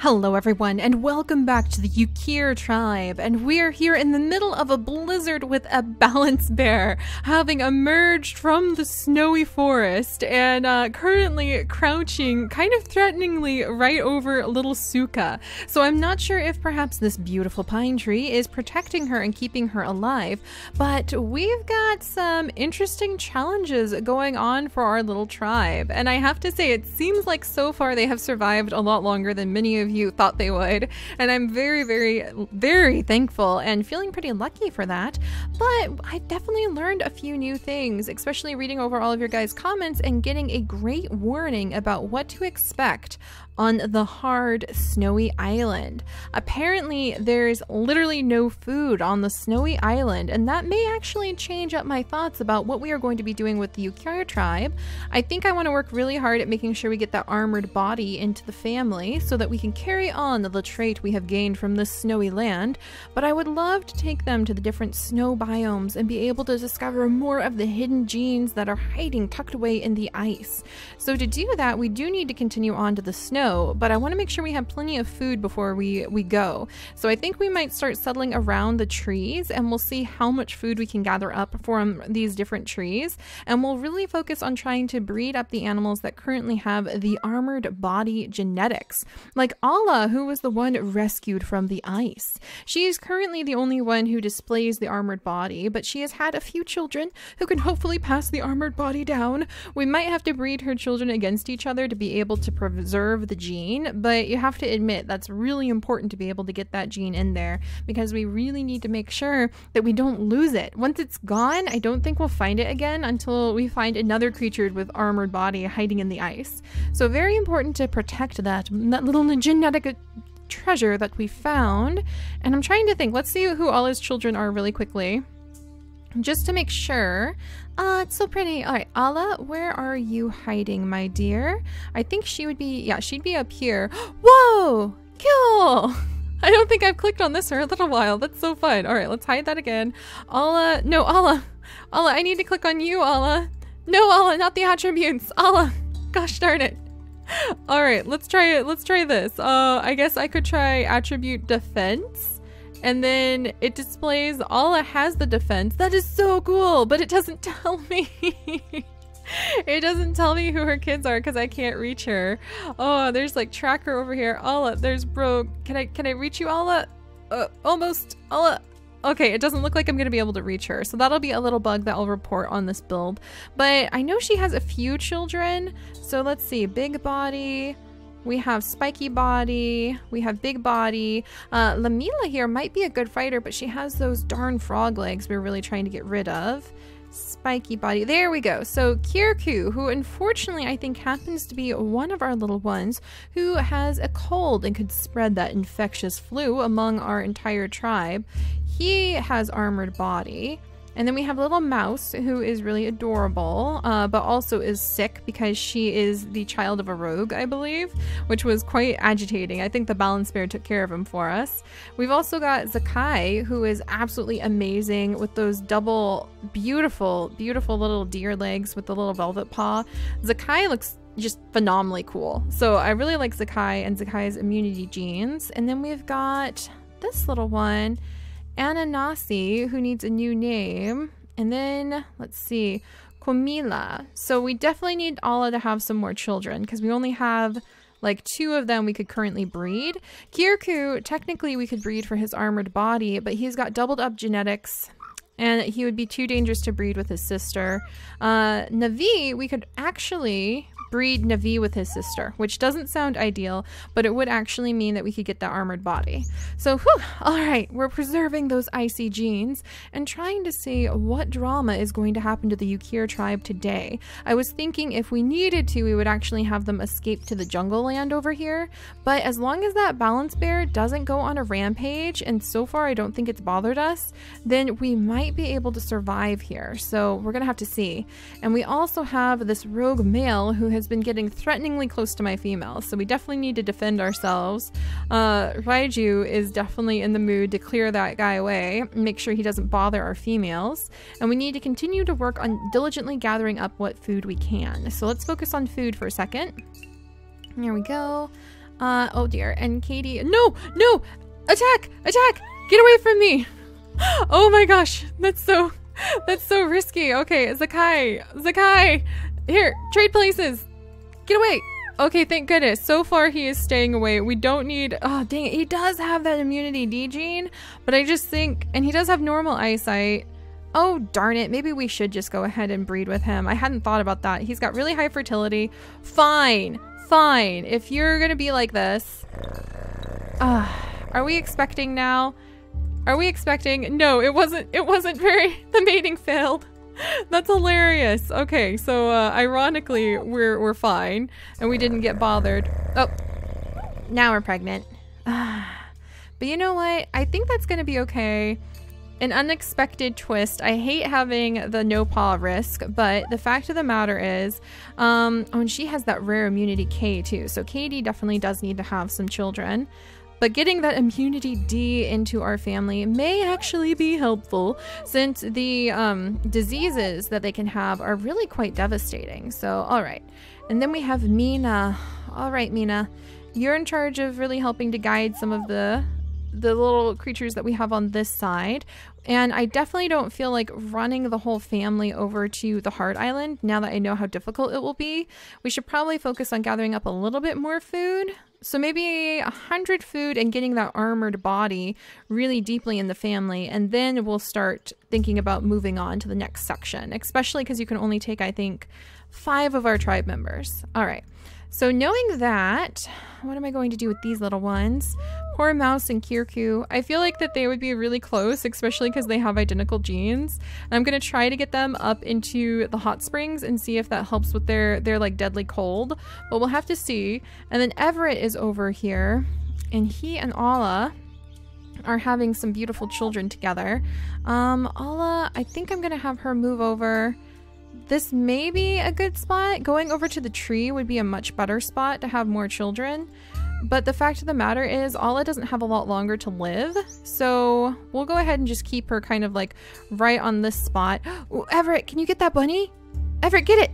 Hello everyone and welcome back to the Yukir tribe and we're here in the middle of a blizzard with a balance bear having emerged from the snowy forest and uh, currently crouching kind of threateningly right over little Suka. So I'm not sure if perhaps this beautiful pine tree is protecting her and keeping her alive, but we've got some interesting challenges going on for our little tribe and I have to say it seems like so far they have survived a lot longer than many of of you thought they would. And I'm very, very, very thankful and feeling pretty lucky for that. But I definitely learned a few new things, especially reading over all of your guys' comments and getting a great warning about what to expect on the hard, snowy island. Apparently, there's literally no food on the snowy island, and that may actually change up my thoughts about what we are going to be doing with the Ukir tribe. I think I want to work really hard at making sure we get that armored body into the family so that we can carry on the trait we have gained from this snowy land, but I would love to take them to the different snow biomes and be able to discover more of the hidden genes that are hiding tucked away in the ice. So to do that, we do need to continue on to the snow but I want to make sure we have plenty of food before we, we go. So I think we might start settling around the trees and we'll see how much food we can gather up from these different trees. And we'll really focus on trying to breed up the animals that currently have the armored body genetics. Like Ala, who was the one rescued from the ice. She is currently the only one who displays the armored body, but she has had a few children who can hopefully pass the armored body down. We might have to breed her children against each other to be able to preserve the gene, but you have to admit that's really important to be able to get that gene in there because we really need to make sure that we don't lose it. Once it's gone, I don't think we'll find it again until we find another creature with armored body hiding in the ice. So very important to protect that, that little genetic uh, treasure that we found. And I'm trying to think, let's see who all his children are really quickly just to make sure. Uh, it's so pretty. All right, Ala, where are you hiding, my dear? I think she would be, yeah, she'd be up here. Whoa! Kill! I don't think I've clicked on this for a little while. That's so fun. All right, let's hide that again. Ala, no, Ala. Ala, I need to click on you, Ala. No, Ala, not the attributes. Ala, gosh darn it. All right, let's try it. Let's try this. Uh, I guess I could try attribute defense and then it displays Ala has the defense. That is so cool, but it doesn't tell me. it doesn't tell me who her kids are because I can't reach her. Oh, there's like tracker over here. Ala, there's bro. Can I can I reach you, Ala? Uh, almost. Ala. Okay, it doesn't look like I'm going to be able to reach her. So that'll be a little bug that I'll report on this build. But I know she has a few children. So let's see. Big body. We have spiky body. We have big body. Uh, Lamila here might be a good fighter, but she has those darn frog legs we're really trying to get rid of. Spiky body. There we go. So Kirku, who unfortunately I think happens to be one of our little ones who has a cold and could spread that infectious flu among our entire tribe. He has armored body. And then we have little mouse who is really adorable, uh, but also is sick because she is the child of a rogue, I believe, which was quite agitating. I think the balance bear took care of him for us. We've also got Zakai, who is absolutely amazing with those double beautiful, beautiful little deer legs with the little velvet paw. Zakai looks just phenomenally cool. So I really like Zakai and Zakai's immunity genes. And then we've got this little one Ananasi, who needs a new name. And then, let's see, Komila. So we definitely need Ala to have some more children because we only have like two of them we could currently breed. Kirku, technically we could breed for his armored body, but he's got doubled up genetics and he would be too dangerous to breed with his sister. Uh, Navi, we could actually breed Navi with his sister, which doesn't sound ideal, but it would actually mean that we could get the armored body. So, whew, all right, we're preserving those icy genes and trying to see what drama is going to happen to the Ukir tribe today. I was thinking if we needed to, we would actually have them escape to the jungle land over here, but as long as that balance bear doesn't go on a rampage, and so far I don't think it's bothered us, then we might be able to survive here. So we're gonna have to see. And we also have this rogue male who has been getting threateningly close to my female, so we definitely need to defend ourselves. Uh, Raiju is definitely in the mood to clear that guy away, make sure he doesn't bother our females, and we need to continue to work on diligently gathering up what food we can. So let's focus on food for a second. There we go. Uh, oh dear. And Katie, no, no, attack, attack, get away from me. Oh my gosh, that's so, that's so risky. Okay, Zakai, Zakai, here, trade places. Get away. Okay, thank goodness. So far, he is staying away. We don't need... Oh, dang it. He does have that immunity D gene, but I just think... And he does have normal eyesight. Oh, darn it. Maybe we should just go ahead and breed with him. I hadn't thought about that. He's got really high fertility. Fine. Fine. If you're going to be like this... Uh, are we expecting now? Are we expecting? No, it wasn't. It wasn't very... The mating failed. That's hilarious. Okay, so uh, ironically, we're we're fine, and we didn't get bothered. Oh, now we're pregnant. but you know what? I think that's gonna be okay. An unexpected twist. I hate having the no paw risk, but the fact of the matter is, um, oh, and she has that rare immunity K too. So Katie definitely does need to have some children. But getting that immunity D into our family may actually be helpful since the um, diseases that they can have are really quite devastating. So, all right. And then we have Mina. All right, Mina. You're in charge of really helping to guide some of the the little creatures that we have on this side. And I definitely don't feel like running the whole family over to the Heart Island now that I know how difficult it will be. We should probably focus on gathering up a little bit more food. So maybe a hundred food and getting that armored body really deeply in the family, and then we'll start thinking about moving on to the next section, especially because you can only take, I think, five of our tribe members. All right. So knowing that, what am I going to do with these little ones? Poor Mouse and Kirku. I feel like that they would be really close, especially because they have identical genes. And I'm going to try to get them up into the hot springs and see if that helps with their, their like deadly cold. But we'll have to see. And then Everett is over here. And he and Ala are having some beautiful children together. Um, Ala, I think I'm going to have her move over this may be a good spot. Going over to the tree would be a much better spot to have more children. But the fact of the matter is, Ala doesn't have a lot longer to live. So we'll go ahead and just keep her kind of like right on this spot. Ooh, Everett, can you get that bunny? Everett, get it!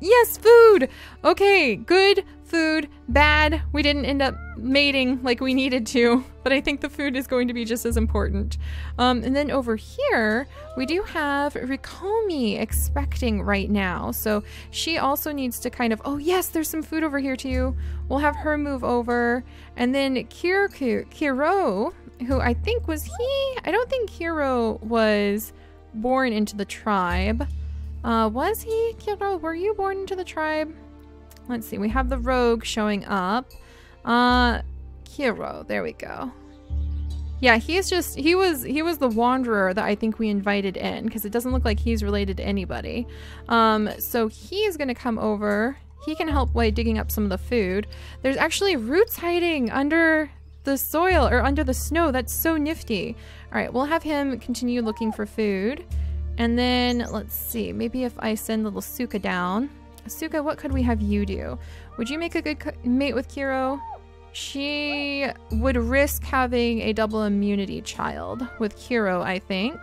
Yes, food! Okay, good food, bad. We didn't end up mating like we needed to, but I think the food is going to be just as important. Um, and then over here, we do have Rikomi expecting right now. So she also needs to kind of, oh yes, there's some food over here too. We'll have her move over. And then Kiriku, Kiro, who I think was he? I don't think Kiro was born into the tribe. Uh, was he? Kiro, were you born into the tribe? Let's see. We have the rogue showing up. Uh, Kiro. There we go. Yeah, he's just he was he was the wanderer that I think we invited in because it doesn't look like he's related to anybody. Um, so he's gonna come over. He can help by digging up some of the food. There's actually roots hiding under the soil or under the snow. That's so nifty. All right, we'll have him continue looking for food. And then let's see, maybe if I send little Suka down. Suka, what could we have you do? Would you make a good mate with Kiro? She would risk having a double immunity child with Kiro, I think.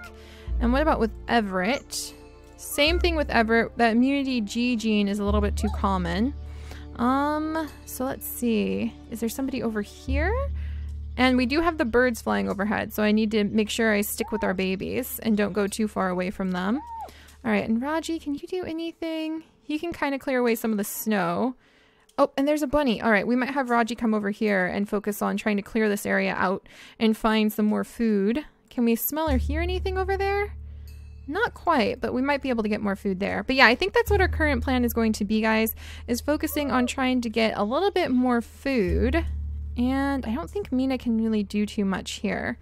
And what about with Everett? Same thing with Everett. That immunity G gene is a little bit too common. Um, so let's see. Is there somebody over here? And we do have the birds flying overhead, so I need to make sure I stick with our babies and don't go too far away from them. All right, and Raji, can you do anything? He can kind of clear away some of the snow. Oh, and there's a bunny. All right, we might have Raji come over here and focus on trying to clear this area out and find some more food. Can we smell or hear anything over there? Not quite, but we might be able to get more food there. But yeah, I think that's what our current plan is going to be, guys, is focusing on trying to get a little bit more food. And I don't think Mina can really do too much here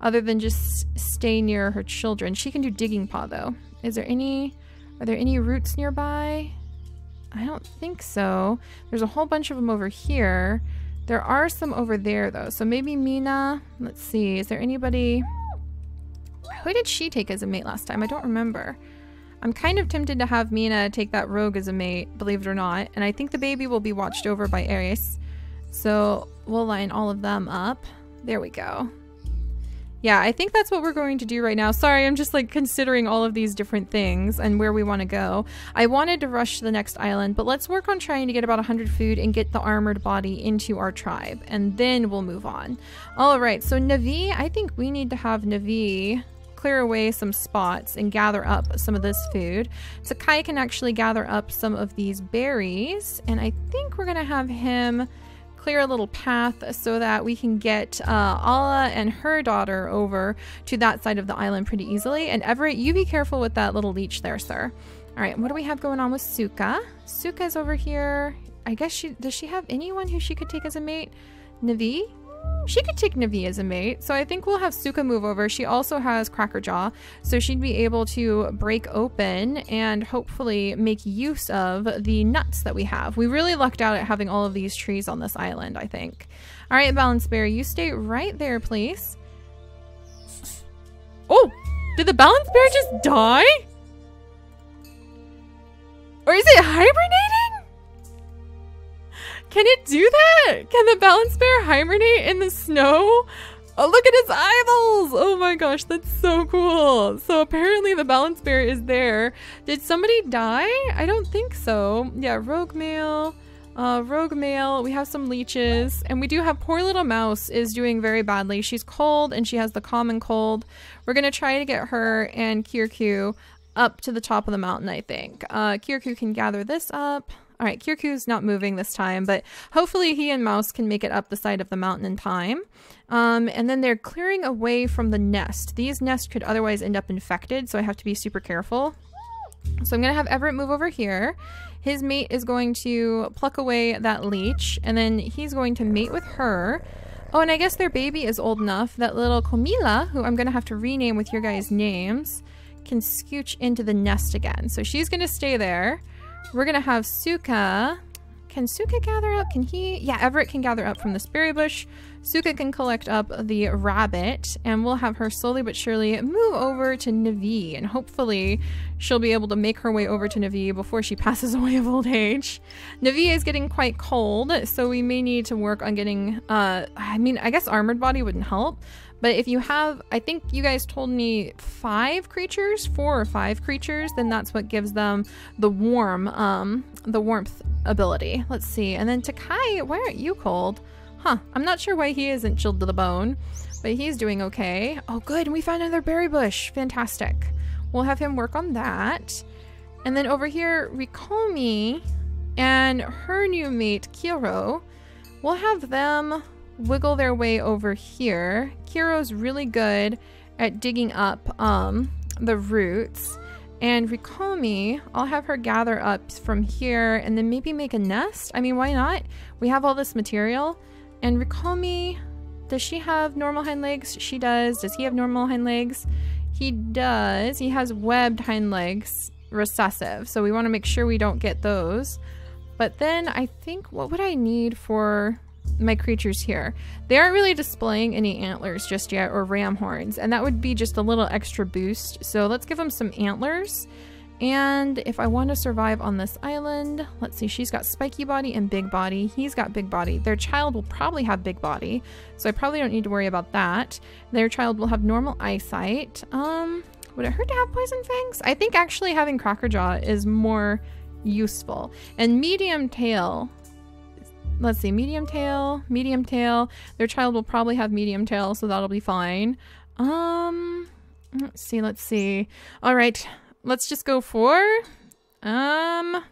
other than just stay near her children. She can do digging paw, though. Is there any... Are there any roots nearby? I don't think so. There's a whole bunch of them over here. There are some over there though. So maybe Mina, let's see. Is there anybody? Who did she take as a mate last time? I don't remember. I'm kind of tempted to have Mina take that rogue as a mate, believe it or not. And I think the baby will be watched over by Aries. So we'll line all of them up. There we go. Yeah, I think that's what we're going to do right now. Sorry, I'm just like considering all of these different things and where we want to go. I wanted to rush to the next island, but let's work on trying to get about 100 food and get the armored body into our tribe, and then we'll move on. All right, so Navi, I think we need to have Navi clear away some spots and gather up some of this food. Takai can actually gather up some of these berries, and I think we're going to have him clear a little path so that we can get uh, Ala and her daughter over to that side of the island pretty easily. And Everett, you be careful with that little leech there, sir. All right, what do we have going on with Suka? Suka's over here. I guess she, does she have anyone who she could take as a mate? Navi? She could take Navi as a mate, so I think we'll have Suka move over. She also has Crackerjaw, so she'd be able to break open and hopefully make use of the nuts that we have. We really lucked out at having all of these trees on this island, I think. All right, Balance Bear, you stay right there, please. Oh, did the Balance Bear just die? Or is it hibernating? Can it do that? Can the balance bear hibernate in the snow? Oh, look at its eyeballs! Oh my gosh, that's so cool. So apparently the balance bear is there. Did somebody die? I don't think so. Yeah, rogue male. Uh, rogue male, we have some leeches, and we do have poor little mouse is doing very badly. She's cold and she has the common cold. We're gonna try to get her and Kirku up to the top of the mountain, I think. Uh, Kirku can gather this up. All right, Kirku's not moving this time, but hopefully he and Mouse can make it up the side of the mountain in time. Um, and then they're clearing away from the nest. These nests could otherwise end up infected, so I have to be super careful. So I'm going to have Everett move over here. His mate is going to pluck away that leech, and then he's going to mate with her. Oh, and I guess their baby is old enough that little Comila, who I'm going to have to rename with your guys' names, can scooch into the nest again. So she's going to stay there. We're gonna have Suka. Can Suka gather up? Can he? Yeah, Everett can gather up from this berry bush. Suka can collect up the rabbit, and we'll have her slowly but surely move over to Navi, and hopefully she'll be able to make her way over to Navi before she passes away of old age. Navi is getting quite cold, so we may need to work on getting, uh, I mean, I guess armored body wouldn't help, but if you have, I think you guys told me five creatures, four or five creatures, then that's what gives them the warm, um, the warmth ability. Let's see. And then Takai, why aren't you cold? Huh, I'm not sure why he isn't chilled to the bone, but he's doing okay. Oh, good. We found another berry bush. Fantastic. We'll have him work on that. And then over here, Rikomi and her new mate, Kiro, we'll have them wiggle their way over here. Kiro's really good at digging up um, the roots. And Rikomi, I'll have her gather up from here and then maybe make a nest. I mean, why not? We have all this material. And Rikomi, does she have normal hind legs? She does. Does he have normal hind legs? He does. He has webbed hind legs, recessive. So we want to make sure we don't get those. But then I think, what would I need for my creatures here. They aren't really displaying any antlers just yet or ram horns, and that would be just a little extra boost. So let's give them some antlers. And if I want to survive on this island, let's see, she's got spiky body and big body. He's got big body. Their child will probably have big body, so I probably don't need to worry about that. Their child will have normal eyesight. Um, would it hurt to have poison fangs? I think actually having cracker jaw is more useful. And medium tail let's see, medium tail, medium tail. Their child will probably have medium tail, so that'll be fine. Um, let's see, let's see. All right, let's just go for, um,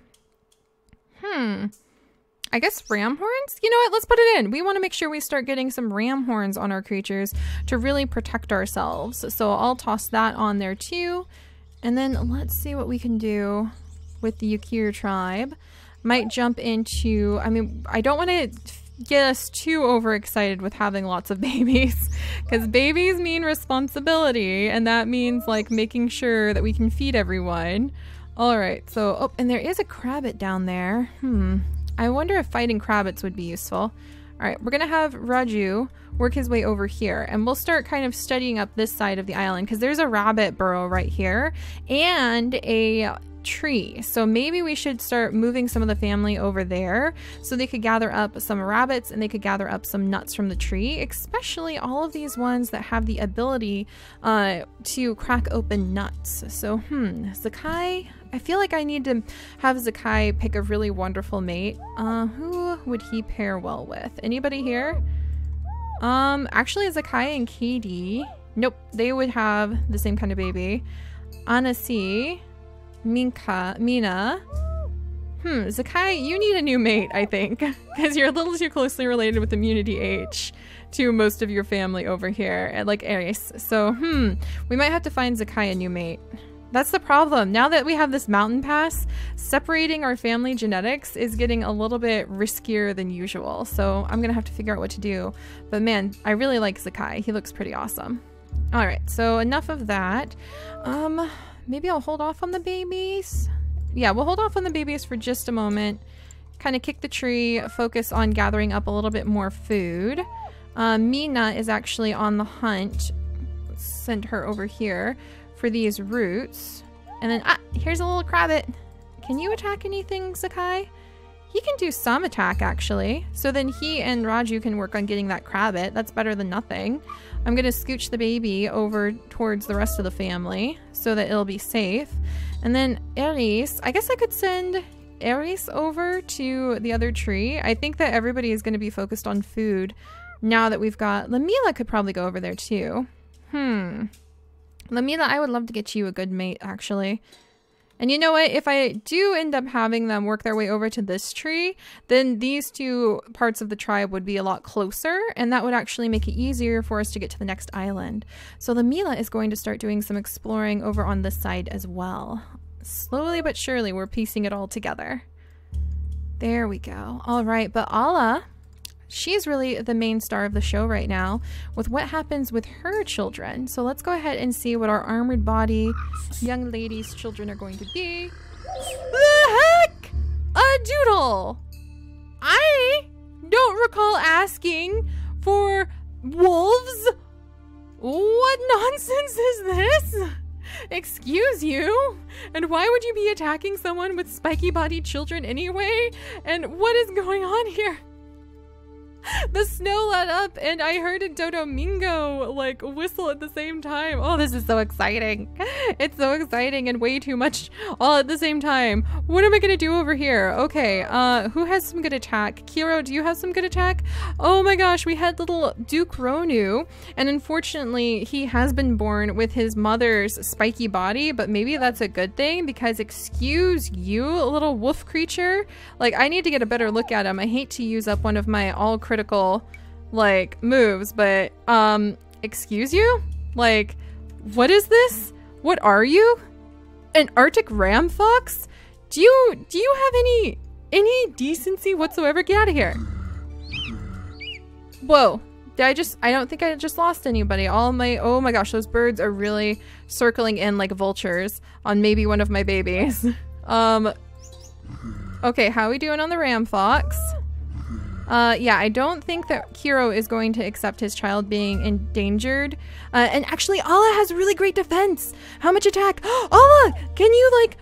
hmm. I guess ram horns? You know what? Let's put it in. We want to make sure we start getting some ram horns on our creatures to really protect ourselves. So I'll toss that on there too. And then let's see what we can do with the Ukir tribe might jump into, I mean, I don't want to get us too overexcited with having lots of babies because babies mean responsibility and that means like making sure that we can feed everyone. All right, so, oh, and there is a crabbit down there. Hmm. I wonder if fighting crabbits would be useful. All right, we're gonna have Raju work his way over here and we'll start kind of studying up this side of the island because there's a rabbit burrow right here and a tree. So maybe we should start moving some of the family over there so they could gather up some rabbits and they could gather up some nuts from the tree, especially all of these ones that have the ability uh, to crack open nuts. So, hmm, Zakai, I feel like I need to have Zakai pick a really wonderful mate. Uh, who would he pair well with? Anybody here? Um, actually, Zakai and Katie. Nope, they would have the same kind of baby. Anasi, Minka, Mina. Hmm, Zakai, you need a new mate, I think, because you're a little too closely related with Immunity H to most of your family over here, like Aries. So, hmm, we might have to find Zakai a new mate. That's the problem. Now that we have this mountain pass, separating our family genetics is getting a little bit riskier than usual. So I'm going to have to figure out what to do. But man, I really like Zakai. He looks pretty awesome. All right, so enough of that. Um, maybe I'll hold off on the babies. Yeah, we'll hold off on the babies for just a moment. Kind of kick the tree, focus on gathering up a little bit more food. Uh, Mina is actually on the hunt. Send her over here for these roots. And then, ah, here's a little crabbit. Can you attack anything, Zakai? He can do some attack, actually. So then he and Raju can work on getting that crabbit. That's better than nothing. I'm going to scooch the baby over towards the rest of the family so that it'll be safe. And then Aries, I guess I could send Aries over to the other tree. I think that everybody is going to be focused on food now that we've got... Lamila could probably go over there too. Hmm. Lamila, I would love to get you a good mate, actually. And you know what? If I do end up having them work their way over to this tree, then these two parts of the tribe would be a lot closer, and that would actually make it easier for us to get to the next island. So the Mila is going to start doing some exploring over on this side as well. Slowly but surely, we're piecing it all together. There we go. All right, but Ala, she's really the main star of the show right now with what happens with her children. So let's go ahead and see what our armored body young lady's children are going to be. The heck? A doodle! I don't recall asking for wolves. What nonsense is this? Excuse you? And why would you be attacking someone with spiky bodied children anyway? And what is going on here? the snow let up and I heard a Dodongo like whistle at the same time. Oh, this is so exciting. It's so exciting and way too much all at the same time. What am I gonna do over here? Okay, uh, who has some good attack? Kiro, do you have some good attack? Oh my gosh, we had little Duke Ronu and unfortunately he has been born with his mother's spiky body, but maybe that's a good thing because excuse you, little wolf creature. Like I need to get a better look at him. I hate to use up one of my all critical like moves, but um excuse you? Like what is this? What are you? An Arctic ram fox? Do you do you have any any decency whatsoever? Get out of here. Whoa. Did I just I don't think I just lost anybody. All my oh my gosh, those birds are really circling in like vultures on maybe one of my babies. um Okay, how are we doing on the ram fox? Uh, yeah, I don't think that Kiro is going to accept his child being endangered. Uh, and actually, Ala has really great defense. How much attack? Ala, can you like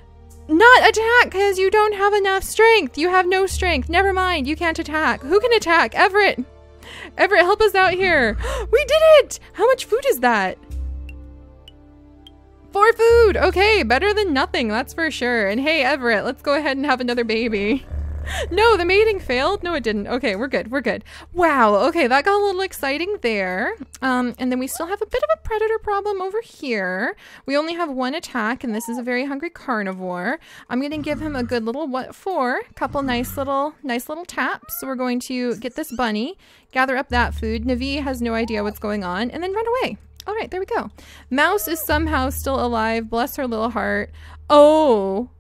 not attack because you don't have enough strength? You have no strength. Never mind, you can't attack. Who can attack? Everett. Everett, help us out here. We did it. How much food is that? Four food. Okay, better than nothing, that's for sure. And hey, Everett, let's go ahead and have another baby. No, the mating failed. No, it didn't. Okay, we're good. We're good. Wow. Okay, that got a little exciting there. Um, and then we still have a bit of a predator problem over here. We only have one attack, and this is a very hungry carnivore. I'm going to give him a good little what for? Couple nice little, nice little taps. So we're going to get this bunny, gather up that food. Navi has no idea what's going on, and then run away. All right, there we go. Mouse is somehow still alive. Bless her little heart. Oh.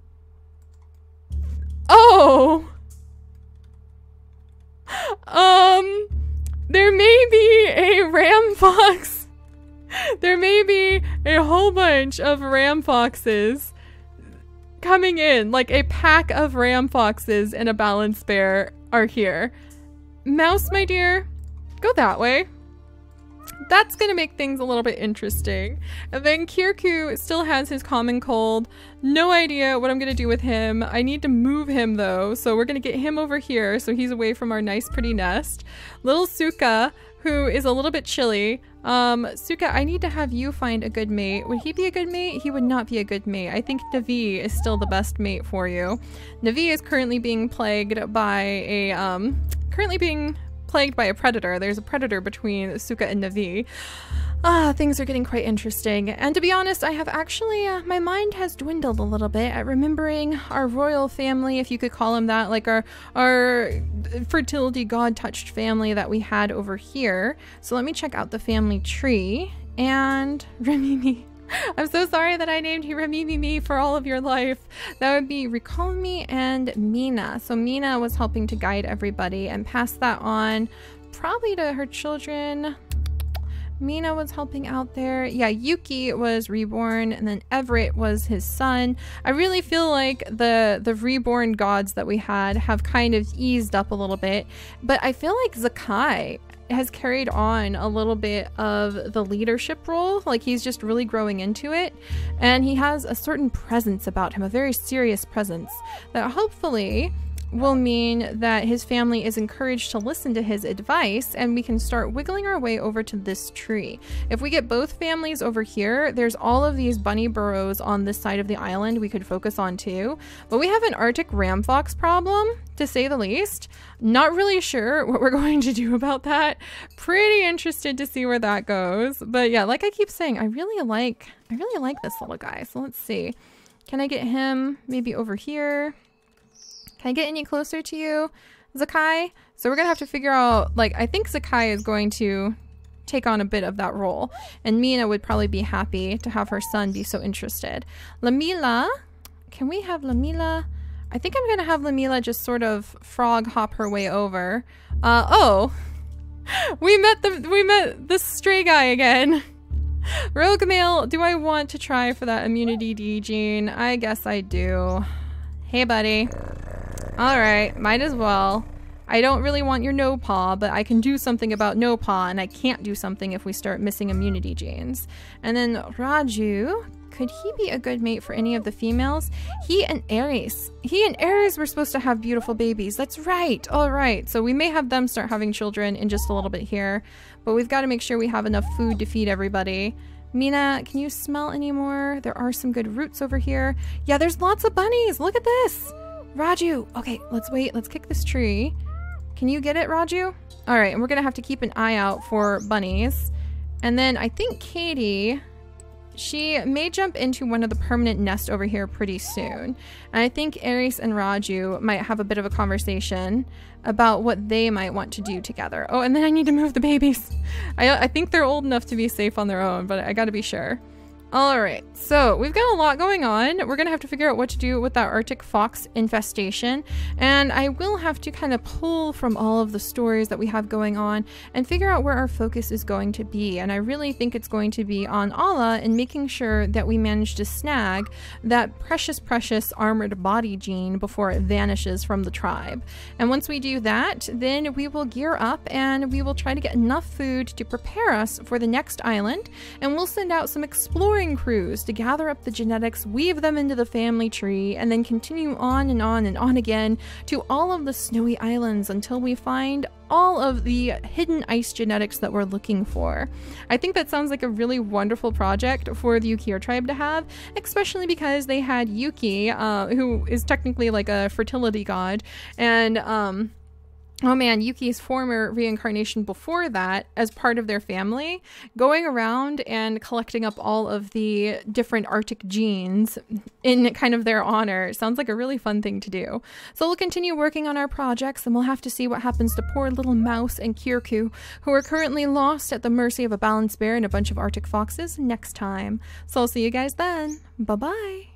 Oh um, there may be a ram fox. There may be a whole bunch of ram foxes coming in. Like a pack of ram foxes and a balance bear are here. Mouse, my dear, go that way. That's going to make things a little bit interesting. And then Kirku still has his common cold. No idea what I'm going to do with him. I need to move him though, so we're going to get him over here so he's away from our nice pretty nest. Little Suka, who is a little bit chilly. Um, Suka, I need to have you find a good mate. Would he be a good mate? He would not be a good mate. I think Navi is still the best mate for you. Navi is currently being plagued by a, um, currently being plagued by a predator. There's a predator between Suka and Navi. Ah, things are getting quite interesting. And to be honest, I have actually, uh, my mind has dwindled a little bit at remembering our royal family, if you could call them that, like our, our fertility god touched family that we had over here. So let me check out the family tree. And Remimi I'm so sorry that I named Hiramimi Me for all of your life. That would be Rikomi and Mina. So Mina was helping to guide everybody and pass that on probably to her children. Mina was helping out there. Yeah, Yuki was reborn, and then Everett was his son. I really feel like the the reborn gods that we had have kind of eased up a little bit, but I feel like Zakai has carried on a little bit of the leadership role. Like he's just really growing into it. And he has a certain presence about him, a very serious presence that hopefully will mean that his family is encouraged to listen to his advice and we can start wiggling our way over to this tree. If we get both families over here, there's all of these bunny burrows on this side of the island we could focus on too. But we have an Arctic ram fox problem, to say the least. Not really sure what we're going to do about that. Pretty interested to see where that goes. But yeah, like I keep saying, I really like I really like this little guy. So let's see. Can I get him maybe over here? Can I get any closer to you, Zakai? So we're gonna have to figure out, like, I think Zakai is going to take on a bit of that role. And Mina would probably be happy to have her son be so interested. Lamila, can we have Lamila? I think I'm gonna have Lamila just sort of frog hop her way over. Uh, oh, we met the, we met the stray guy again. Rogue male, do I want to try for that immunity D gene? I guess I do. Hey, buddy. Alright, might as well. I don't really want your no paw, but I can do something about no paw, and I can't do something if we start missing immunity genes. And then Raju, could he be a good mate for any of the females? He and Aries. He and Aries were supposed to have beautiful babies. That's right. All right. So we may have them start having children in just a little bit here, but we've got to make sure we have enough food to feed everybody. Mina, can you smell any more? There are some good roots over here. Yeah, there's lots of bunnies. Look at this. Raju! Okay, let's wait. Let's kick this tree. Can you get it, Raju? All right, and we're gonna have to keep an eye out for bunnies. And then I think Katie, she may jump into one of the permanent nests over here pretty soon. And I think Aries and Raju might have a bit of a conversation about what they might want to do together. Oh, and then I need to move the babies. I, I think they're old enough to be safe on their own, but I gotta be sure. Alright, so we've got a lot going on. We're going to have to figure out what to do with that Arctic fox infestation. And I will have to kind of pull from all of the stories that we have going on and figure out where our focus is going to be. And I really think it's going to be on Ala and making sure that we manage to snag that precious, precious armored body gene before it vanishes from the tribe. And once we do that, then we will gear up and we will try to get enough food to prepare us for the next island. And we'll send out some explorers crews to gather up the genetics, weave them into the family tree, and then continue on and on and on again to all of the snowy islands until we find all of the hidden ice genetics that we're looking for. I think that sounds like a really wonderful project for the Ukier tribe to have, especially because they had Yuki, uh, who is technically like a fertility god, and um, oh man, Yuki's former reincarnation before that, as part of their family, going around and collecting up all of the different Arctic genes in kind of their honor. Sounds like a really fun thing to do. So we'll continue working on our projects and we'll have to see what happens to poor little Mouse and Kirku, who are currently lost at the mercy of a balance bear and a bunch of Arctic foxes next time. So I'll see you guys then. Bye bye.